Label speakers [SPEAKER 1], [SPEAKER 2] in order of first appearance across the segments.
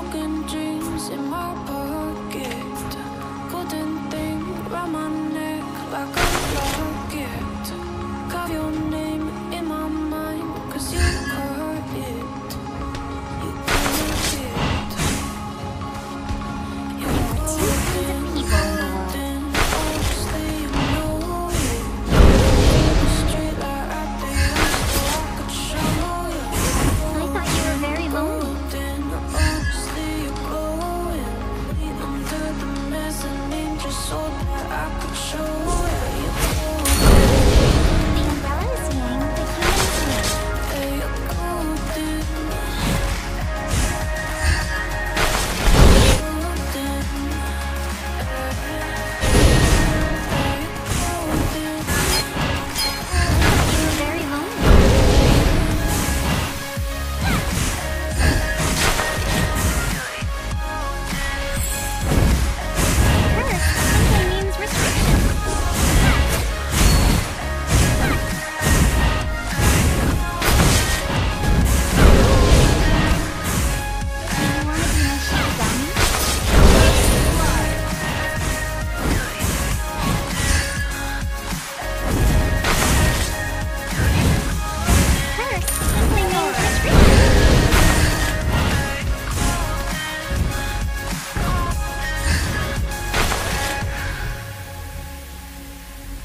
[SPEAKER 1] broken dreams in my
[SPEAKER 2] pocket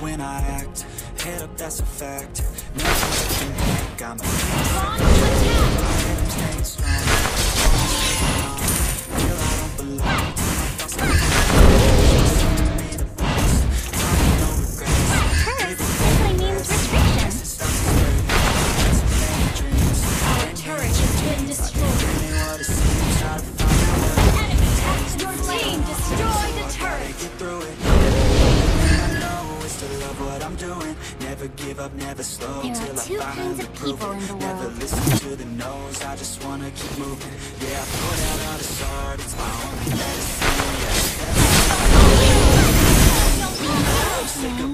[SPEAKER 2] when I act. Head up, that's a fact. Never looking back, I'm a
[SPEAKER 3] keep the
[SPEAKER 2] Never
[SPEAKER 3] world.
[SPEAKER 2] listen to the no's, I just wanna keep moving. Yeah, I put out all art, it's my only medicine. Yeah.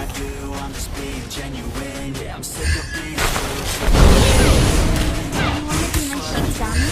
[SPEAKER 2] I do, I'm just being genuine. Yeah, I'm sick of being
[SPEAKER 3] so Wanna be my shiny dummy?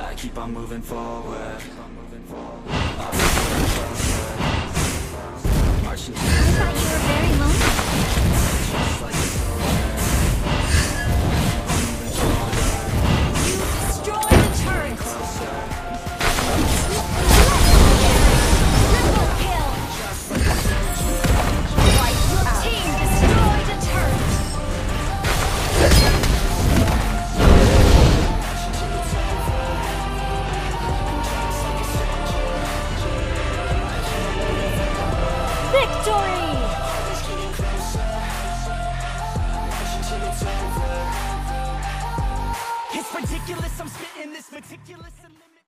[SPEAKER 3] I
[SPEAKER 4] keep on moving forward.
[SPEAKER 3] I thought you were very lonely.